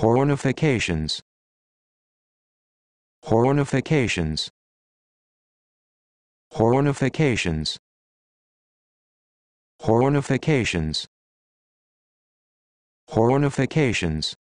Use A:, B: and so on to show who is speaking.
A: Hornifications. Hornifications. Hornifications. Hornifications. Hornifications.